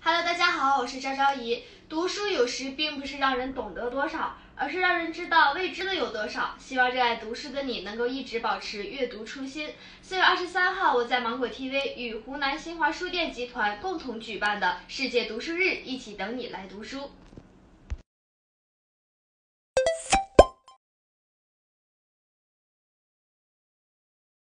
hello 大家好，我是赵昭仪。读书有时并不是让人懂得多少，而是让人知道未知的有多少。希望热爱读书的你能够一直保持阅读初心。四月二十三号，我在芒果 TV 与湖南新华书店集团共同举办的世界读书日，一起等你来读书。